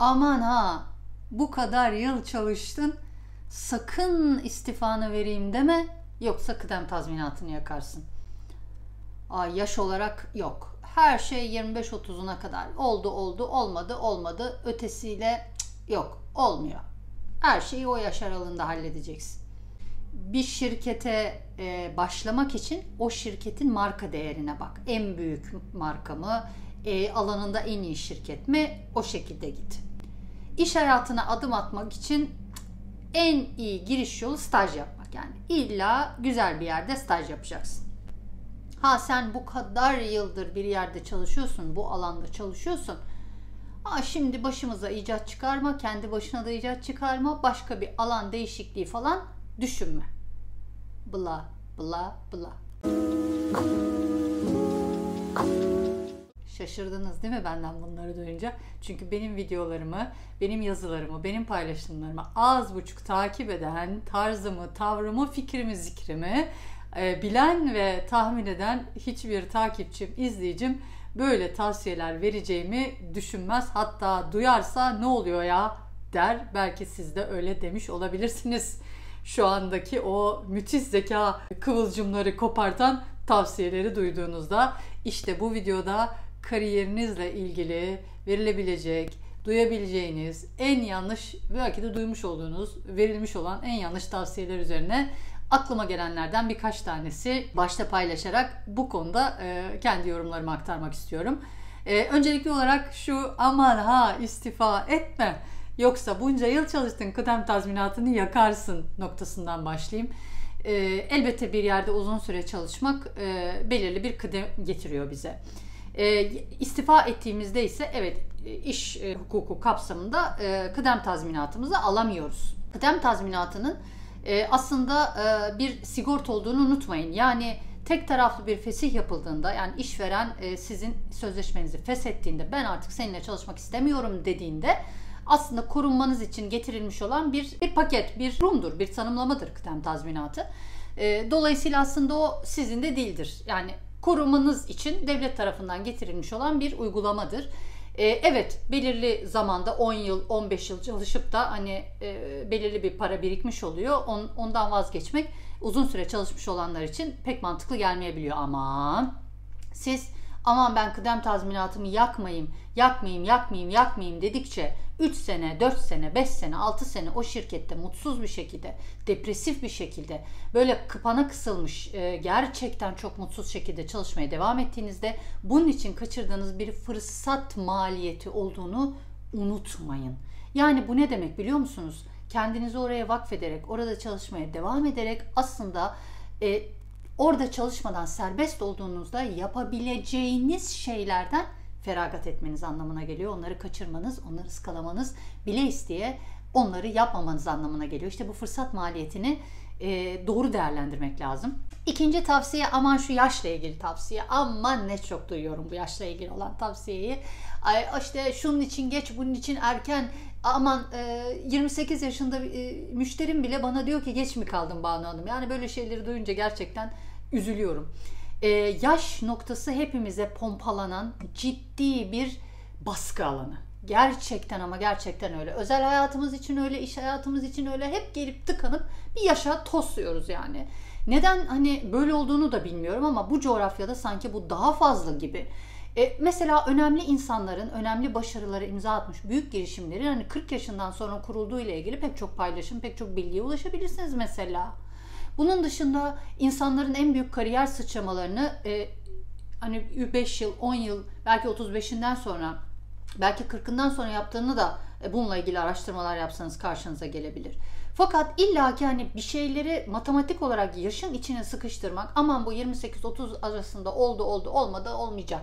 aman ha bu kadar yıl çalıştın sakın istifanı vereyim deme yoksa kıdem tazminatını yakarsın. Aa, yaş olarak yok. Her şey 25-30'una kadar. Oldu oldu olmadı olmadı ötesiyle yok olmuyor. Her şeyi o yaş aralığında halledeceksin. Bir şirkete e, başlamak için o şirketin marka değerine bak. En büyük marka mı? E, alanında en iyi şirket mi? O şekilde git. İş hayatına adım atmak için en iyi giriş yolu staj yapmak. Yani illa güzel bir yerde staj yapacaksın. Ha sen bu kadar yıldır bir yerde çalışıyorsun, bu alanda çalışıyorsun. Ha şimdi başımıza icat çıkarma, kendi başına da icat çıkarma, başka bir alan değişikliği falan düşünme. Bla bla bla. Şaşırdınız değil mi benden bunları duyunca? Çünkü benim videolarımı, benim yazılarımı, benim paylaşımlarımı az buçuk takip eden tarzımı, tavrımı, fikrimi, zikrimi e, bilen ve tahmin eden hiçbir takipçim, izleyicim böyle tavsiyeler vereceğimi düşünmez. Hatta duyarsa ne oluyor ya der. Belki siz de öyle demiş olabilirsiniz. Şu andaki o müthiş zeka kıvılcımları kopartan tavsiyeleri duyduğunuzda işte bu videoda kariyerinizle ilgili verilebilecek, duyabileceğiniz en yanlış belki de duymuş olduğunuz, verilmiş olan en yanlış tavsiyeler üzerine aklıma gelenlerden birkaç tanesi başta paylaşarak bu konuda e, kendi yorumlarımı aktarmak istiyorum. E, öncelikli olarak şu aman ha istifa etme yoksa bunca yıl çalıştın kıdem tazminatını yakarsın noktasından başlayayım. E, elbette bir yerde uzun süre çalışmak belirli bir kıdem getiriyor bize. E, istifa ettiğimizde ise evet iş e, hukuku kapsamında e, kıdem tazminatımızı alamıyoruz. Kıdem tazminatının e, aslında e, bir sigorta olduğunu unutmayın. Yani tek taraflı bir fesih yapıldığında yani işveren e, sizin sözleşmenizi feshettiğinde ben artık seninle çalışmak istemiyorum dediğinde aslında korunmanız için getirilmiş olan bir, bir paket, bir rumdur, bir tanımlamadır kıdem tazminatı. E, dolayısıyla aslında o sizin de değildir. Yani korumanız için devlet tarafından getirilmiş olan bir uygulamadır. E, evet belirli zamanda 10 yıl 15 yıl çalışıp da hani e, belirli bir para birikmiş oluyor. On, ondan vazgeçmek uzun süre çalışmış olanlar için pek mantıklı gelmeyebiliyor ama siz aman ben kıdem tazminatımı yakmayayım, yakmayayım, yakmayayım, yakmayayım dedikçe 3 sene, 4 sene, 5 sene, 6 sene o şirkette mutsuz bir şekilde, depresif bir şekilde, böyle kıpana kısılmış, e, gerçekten çok mutsuz şekilde çalışmaya devam ettiğinizde bunun için kaçırdığınız bir fırsat maliyeti olduğunu unutmayın. Yani bu ne demek biliyor musunuz? Kendinizi oraya vakfederek, orada çalışmaya devam ederek aslında e, orada çalışmadan serbest olduğunuzda yapabileceğiniz şeylerden feragat etmeniz anlamına geliyor. Onları kaçırmanız, onları ıskalamanız, bile isteye onları yapmamanız anlamına geliyor. İşte bu fırsat maliyetini e, doğru değerlendirmek lazım. İkinci tavsiye aman şu yaşla ilgili tavsiye. Aman ne çok duyuyorum bu yaşla ilgili olan tavsiyeyi. Ay işte şunun için geç, bunun için erken. Aman e, 28 yaşında e, müşterim bile bana diyor ki geç mi kaldın Banu Hanım? Yani böyle şeyleri duyunca gerçekten üzülüyorum. Ee, yaş noktası hepimize pompalanan ciddi bir baskı alanı. Gerçekten ama gerçekten öyle. Özel hayatımız için öyle, iş hayatımız için öyle. Hep gelip tıkanıp bir yaşa tosluyoruz yani. Neden hani böyle olduğunu da bilmiyorum ama bu coğrafyada sanki bu daha fazla gibi. E, mesela önemli insanların önemli başarıları imza atmış büyük girişimleri hani 40 yaşından sonra kurulduğu ile ilgili pek çok paylaşım, pek çok bilgiye ulaşabilirsiniz mesela. Bunun dışında insanların en büyük kariyer sıçramalarını e, hani 5 yıl, 10 yıl, belki 35'inden sonra, belki 40'ından sonra yaptığını da e, bununla ilgili araştırmalar yapsanız karşınıza gelebilir. Fakat illaki hani bir şeyleri matematik olarak yaşın içine sıkıştırmak, aman bu 28-30 arasında oldu oldu olmadı olmayacak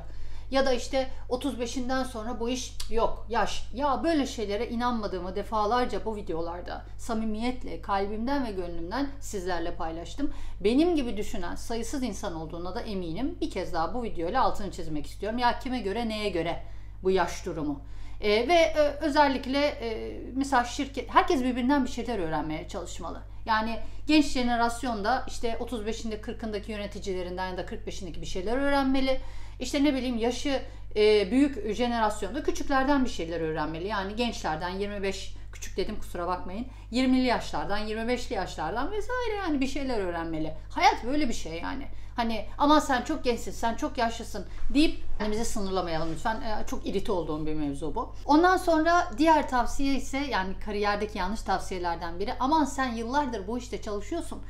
ya da işte 35'inden sonra bu iş yok, yaş. Ya böyle şeylere inanmadığımı defalarca bu videolarda samimiyetle, kalbimden ve gönlümden sizlerle paylaştım. Benim gibi düşünen sayısız insan olduğuna da eminim. Bir kez daha bu videoyla altını çizmek istiyorum. Ya kime göre, neye göre bu yaş durumu? E, ve e, özellikle e, mesela şirket, herkes birbirinden bir şeyler öğrenmeye çalışmalı. Yani genç jenerasyonda işte 35'inde 40'ındaki yöneticilerinden ya da 45'indeki bir şeyler öğrenmeli. İşte ne bileyim yaşı e, büyük jenerasyonda küçüklerden bir şeyler öğrenmeli. Yani gençlerden 25 küçük dedim kusura bakmayın. 20'li yaşlardan, 25'li yaşlardan vesaire yani bir şeyler öğrenmeli. Hayat böyle bir şey yani. Hani ama sen çok gençsin, sen çok yaşlısın deyip kendimizi sınırlamayalım lütfen. Ee, çok irite olduğum bir mevzu bu. Ondan sonra diğer tavsiye ise yani kariyerdeki yanlış tavsiyelerden biri. Aman sen yıllardır bu işte çalışıyorsun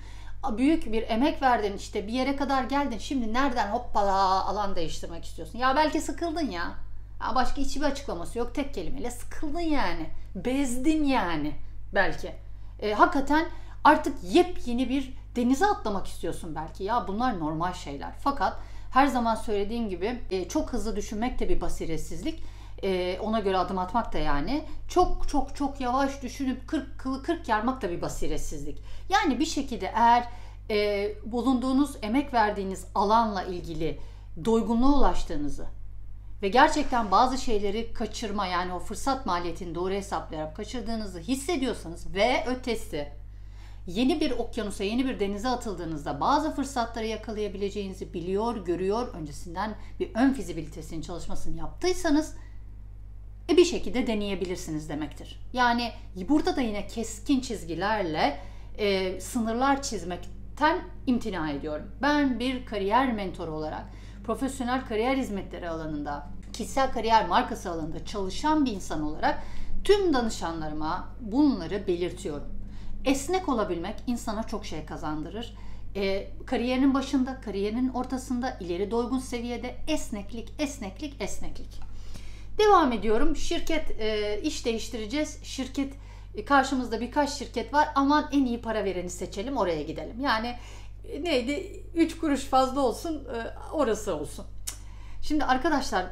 büyük bir emek verdin işte bir yere kadar geldin şimdi nereden hoppala alan değiştirmek istiyorsun ya belki sıkıldın ya, başka hiçbir açıklaması yok. Tek kelimeyle sıkıldın yani. Bezdin yani belki. E, hakikaten artık yepyeni bir denize atlamak istiyorsun belki. Ya bunlar normal şeyler. Fakat her zaman söylediğim gibi e, çok hızlı düşünmek de bir basiretsizlik. E, ona göre adım atmak da yani çok çok çok yavaş düşünüp 40 kılı 40 yarmak da bir basiretsizlik. Yani bir şekilde eğer e, bulunduğunuz emek verdiğiniz alanla ilgili doygunluğa ulaştığınızı ve gerçekten bazı şeyleri kaçırma yani o fırsat maliyetini doğru hesaplayarak kaçırdığınızı hissediyorsanız ve ötesi yeni bir okyanusa, yeni bir denize atıldığınızda bazı fırsatları yakalayabileceğinizi biliyor, görüyor, öncesinden bir ön fizibilitesinin çalışmasını yaptıysanız e bir şekilde deneyebilirsiniz demektir. Yani burada da yine keskin çizgilerle e, sınırlar çizmekten imtina ediyorum. Ben bir kariyer mentoru olarak profesyonel kariyer hizmetleri alanında, kişisel kariyer markası alanında çalışan bir insan olarak tüm danışanlarıma bunları belirtiyorum. Esnek olabilmek insana çok şey kazandırır. E, kariyerinin başında, kariyerinin ortasında, ileri doygun seviyede esneklik, esneklik, esneklik. Devam ediyorum. Şirket e, iş değiştireceğiz. Şirket karşımızda birkaç şirket var. Aman en iyi para vereni seçelim oraya gidelim. Yani e, neydi? 3 kuruş fazla olsun e, orası olsun. Şimdi arkadaşlar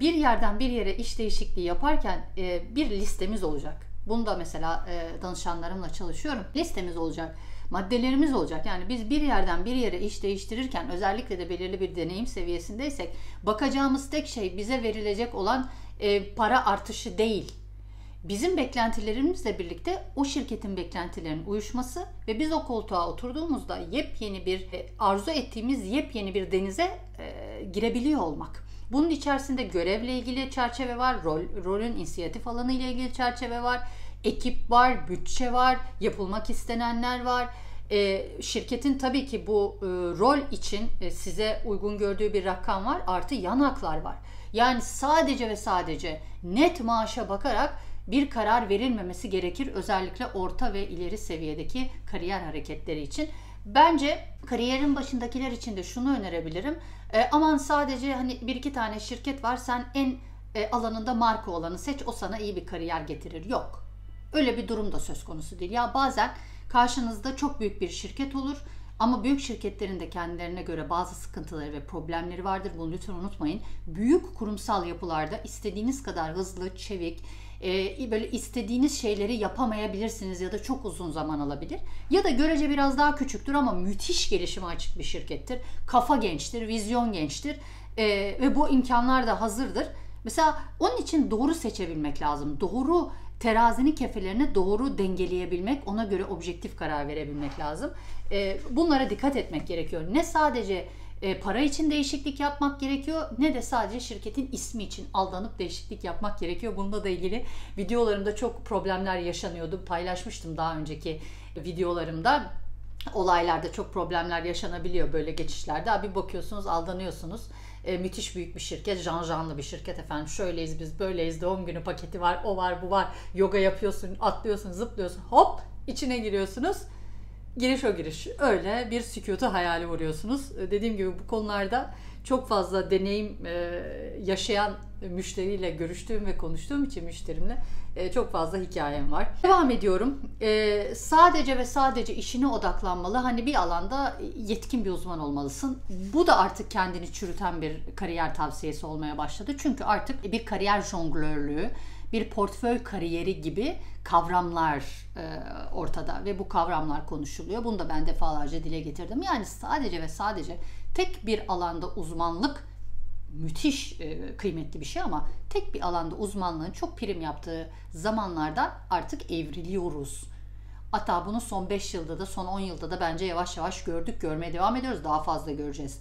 bir yerden bir yere iş değişikliği yaparken e, bir listemiz olacak. Bunu da mesela e, danışanlarımla çalışıyorum. Listemiz olacak maddelerimiz olacak. Yani biz bir yerden bir yere iş değiştirirken özellikle de belirli bir deneyim seviyesindeysek bakacağımız tek şey bize verilecek olan e, para artışı değil. Bizim beklentilerimizle birlikte o şirketin beklentilerinin uyuşması ve biz o koltuğa oturduğumuzda yepyeni bir e, arzu ettiğimiz yepyeni bir denize e, girebiliyor olmak. Bunun içerisinde görevle ilgili çerçeve var, rol, rolün inisiyatif alanı ile ilgili çerçeve var, ekip var, bütçe var, yapılmak istenenler var. E, şirketin tabii ki bu e, rol için e, size uygun gördüğü bir rakam var. Artı yan haklar var. Yani sadece ve sadece net maaşa bakarak bir karar verilmemesi gerekir. Özellikle orta ve ileri seviyedeki kariyer hareketleri için. Bence kariyerin başındakiler için de şunu önerebilirim. E, aman sadece hani bir iki tane şirket var sen en e, alanında marka olanı seç o sana iyi bir kariyer getirir. Yok. Öyle bir durum da söz konusu değil. Ya bazen karşınızda çok büyük bir şirket olur ama büyük şirketlerin de kendilerine göre bazı sıkıntıları ve problemleri vardır. Bunu lütfen unutmayın. Büyük kurumsal yapılarda istediğiniz kadar hızlı, çevik, e, böyle istediğiniz şeyleri yapamayabilirsiniz ya da çok uzun zaman alabilir. Ya da görece biraz daha küçüktür ama müthiş gelişime açık bir şirkettir. Kafa gençtir, vizyon gençtir e, ve bu imkanlar da hazırdır. Mesela onun için doğru seçebilmek lazım. Doğru terazinin kefelerini doğru dengeleyebilmek, ona göre objektif karar verebilmek lazım. E, bunlara dikkat etmek gerekiyor. Ne sadece e, para için değişiklik yapmak gerekiyor ne de sadece şirketin ismi için aldanıp değişiklik yapmak gerekiyor. Bununla da ilgili videolarımda çok problemler yaşanıyordu. Paylaşmıştım daha önceki videolarımda. Olaylarda çok problemler yaşanabiliyor böyle geçişlerde. Abi bakıyorsunuz aldanıyorsunuz e, müthiş büyük bir şirket, jan janlı bir şirket efendim. Şöyleyiz biz, böyleyiz. Doğum günü paketi var, o var, bu var. Yoga yapıyorsun, atlıyorsun, zıplıyorsun. Hop içine giriyorsunuz. Giriş o giriş. Öyle bir sükutu hayali vuruyorsunuz. E, dediğim gibi bu konularda çok fazla deneyim e, yaşayan müşteriyle görüştüğüm ve konuştuğum için müşterimle e, çok fazla hikayem var. Devam ediyorum. E, sadece ve sadece işine odaklanmalı. Hani bir alanda yetkin bir uzman olmalısın. Bu da artık kendini çürüten bir kariyer tavsiyesi olmaya başladı. Çünkü artık bir kariyer jonglörlüğü, bir portföy kariyeri gibi kavramlar e, ortada ve bu kavramlar konuşuluyor. Bunu da ben defalarca dile getirdim. Yani sadece ve sadece tek bir alanda uzmanlık müthiş e, kıymetli bir şey ama tek bir alanda uzmanlığın çok prim yaptığı zamanlarda artık evriliyoruz. Hatta bunu son 5 yılda da son 10 yılda da bence yavaş yavaş gördük, görmeye devam ediyoruz. Daha fazla göreceğiz.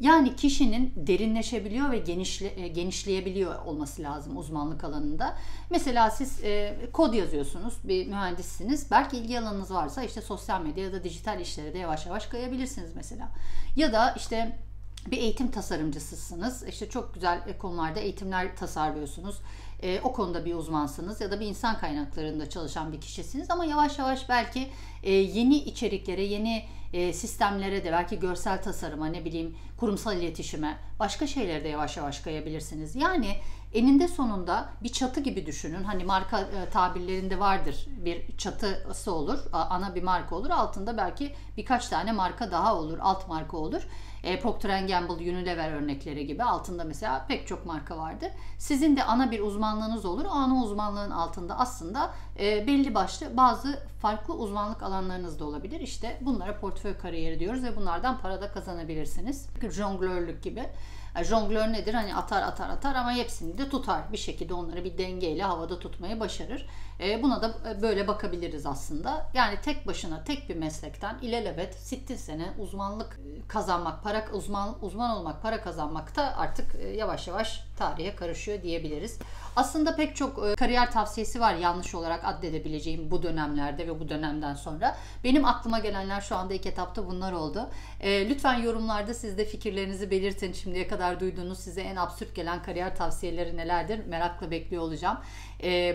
Yani kişinin derinleşebiliyor ve genişle, e, genişleyebiliyor olması lazım uzmanlık alanında. Mesela siz e, kod yazıyorsunuz, bir mühendissiniz. Belki ilgi alanınız varsa işte sosyal medya ya da dijital işlere de yavaş yavaş kayabilirsiniz mesela. Ya da işte bir eğitim tasarımcısısınız. İşte çok güzel konularda eğitimler tasarlıyorsunuz. E, o konuda bir uzmansınız ya da bir insan kaynaklarında çalışan bir kişisiniz ama yavaş yavaş belki e, yeni içeriklere, yeni e, sistemlere de belki görsel tasarıma, ne bileyim kurumsal iletişime, başka şeylere de yavaş yavaş kayabilirsiniz. Yani eninde sonunda bir çatı gibi düşünün. Hani marka e, tabirlerinde vardır. Bir çatısı olur, ana bir marka olur. Altında belki birkaç tane marka daha olur, alt marka olur. E, Procter Gamble, Unilever örnekleri gibi altında mesela pek çok marka vardır. Sizin de ana bir uzmanlığınız olur. O ana uzmanlığın altında aslında e, belli başlı bazı farklı uzmanlık alanlarınız da olabilir. İşte bunlara portföy kariyeri diyoruz ve bunlardan para da kazanabilirsiniz. Jonglörlük gibi. Yani jonglör nedir? Hani atar atar atar ama hepsini de tutar. Bir şekilde onları bir dengeyle havada tutmayı başarır. E, buna da e, böyle bakabiliriz aslında. Yani tek başına tek bir meslekten ilelebet sittin sene uzmanlık e, kazanmak, para uzman uzman olmak, para kazanmak da artık e, yavaş yavaş tarihe karışıyor diyebiliriz. Aslında pek çok kariyer tavsiyesi var yanlış olarak addedebileceğim bu dönemlerde ve bu dönemden sonra. Benim aklıma gelenler şu anda ilk etapta bunlar oldu. Lütfen yorumlarda siz de fikirlerinizi belirtin. Şimdiye kadar duyduğunuz size en absürt gelen kariyer tavsiyeleri nelerdir? Merakla bekliyor olacağım.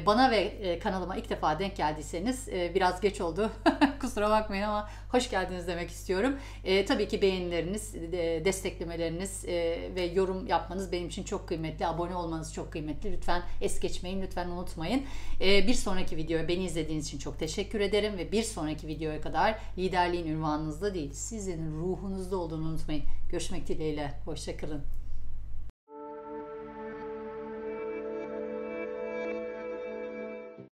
Bana ve kanal kanalıma ilk defa denk geldiyseniz e, biraz geç oldu. Kusura bakmayın ama hoş geldiniz demek istiyorum. E, tabii ki beğenileriniz, e, desteklemeleriniz e, ve yorum yapmanız benim için çok kıymetli. Abone olmanız çok kıymetli. Lütfen es geçmeyin, lütfen unutmayın. E, bir sonraki videoya beni izlediğiniz için çok teşekkür ederim ve bir sonraki videoya kadar liderliğin ünvanınızda değil, sizin ruhunuzda olduğunu unutmayın. Görüşmek dileğiyle. Hoşçakalın.